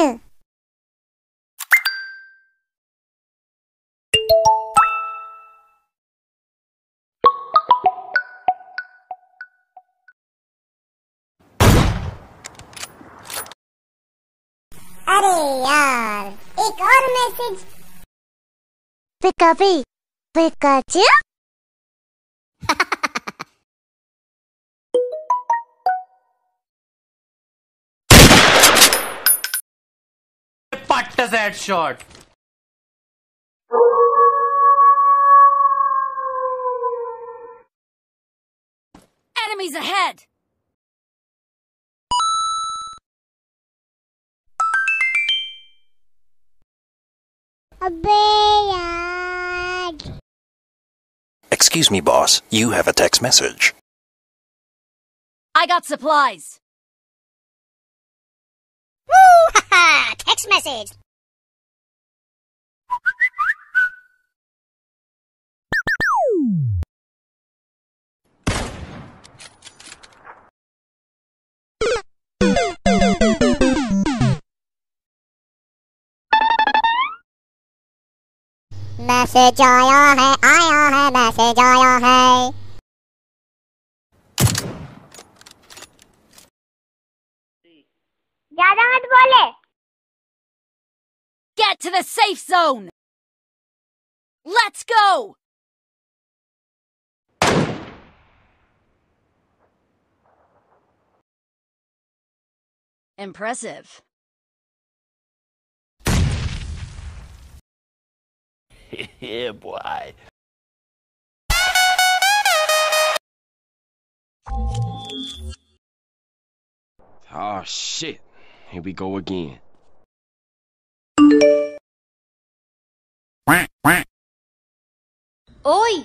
here. अरे यार, एक और Pick up, pick up, what is that shot? Enemies ahead! A bag. Excuse me, boss. You have a text message. I got supplies. Woo! Haha! Text message. Message आया है आया है message आया है Get to the safe zone! Let's go! Impressive. yeah, boy. Oh, shit. Here we go again. Oi!